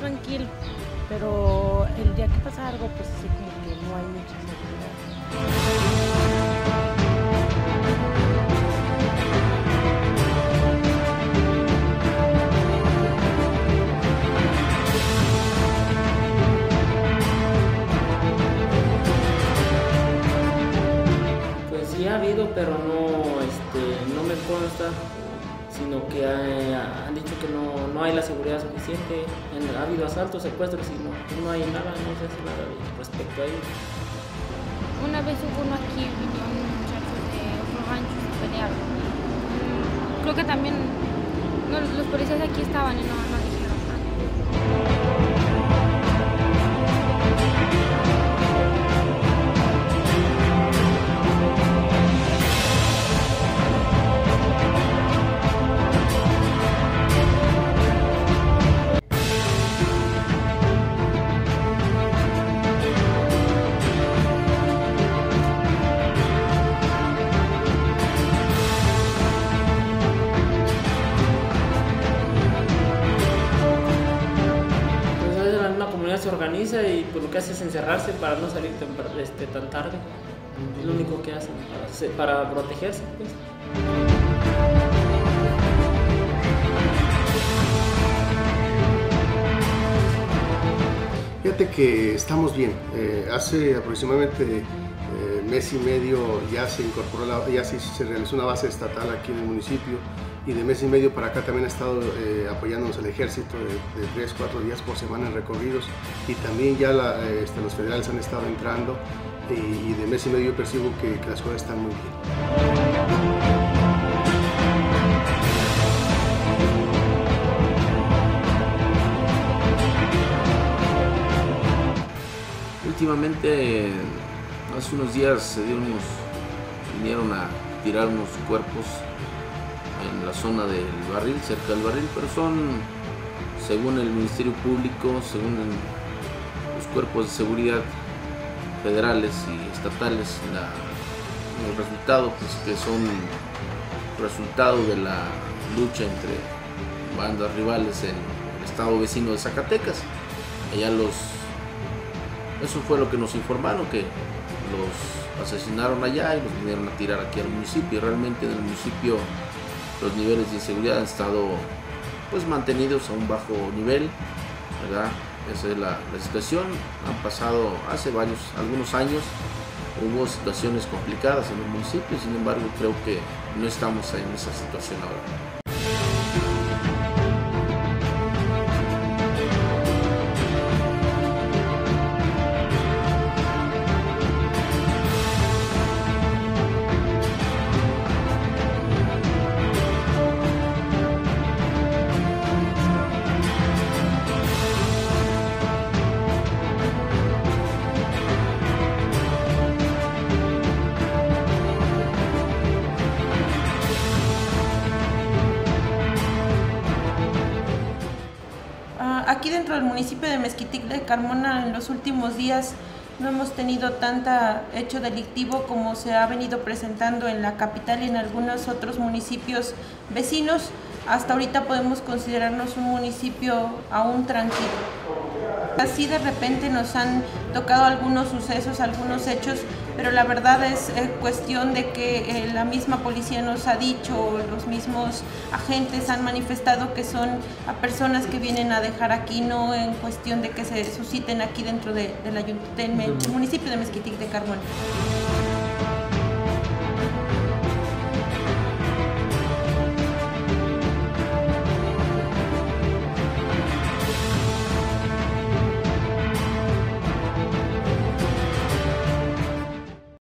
tranquilo. Pero el día que pasa algo, pues sí, como que no hay mucha. Pues sí ha habido, pero no, este, no me consta, sino que ha- han dicho que no, no hay la seguridad suficiente. En- ha habido asaltos, secuestros y no, no hay nada, no sé si nada respecto a ello. Una vez hubo uno aquí, vinieron muchachos de otro rancho y pelearon. Mm, Creo que también no, los policías aquí estaban y no, no dijeron nada. Organiza y pues lo que hace es encerrarse para no salir tan, este, tan tarde. Es lo único que hacen para protegerse. Pues. Fíjate que estamos bien. Eh, hace aproximadamente eh, mes y medio ya se incorporó, la- ya se, realizó una base estatal aquí en el municipio y de mes y medio para acá también ha estado eh, apoyándonos el ejército de, de tres, cuatro días por semana en recorridos y también ya eh, este, los federales han estado entrando y, y de mes y medio percibo que, que las cosas están muy bien. Últimamente, hace unos días unos, vinieron a tirar unos cuerpos en la zona del barril, cerca del barril, pero son, según el Ministerio Público, según los cuerpos de seguridad federales y estatales, la- el resultado, pues que son resultado de la lucha entre bandas rivales en el estado vecino de Zacatecas. Allá los eso fue lo que nos informaron, que los asesinaron allá y los vinieron a tirar aquí al municipio. Realmente en el municipio los niveles de inseguridad han estado pues mantenidos a un bajo nivel, ¿verdad? Esa es la, la situación. Han pasado hace varios, algunos años, hubo situaciones complicadas en el municipio, sin embargo creo que no estamos en esa situación ahora. Aquí dentro del municipio de Mezquitic de Carmona en los últimos días no hemos tenido tanta hecho delictivo como se ha venido presentando en la capital y en algunos otros municipios vecinos. Hasta ahorita podemos considerarnos un municipio aún tranquilo. Así de repente nos han tocado algunos sucesos, algunos hechos, pero la verdad es eh, cuestión de que eh, la misma policía nos ha dicho, los mismos agentes han manifestado que son a personas que vienen a dejar aquí, no en cuestión de que se susciten aquí dentro de, del ayunt- del me- municipio de Mezquitic de Carmona.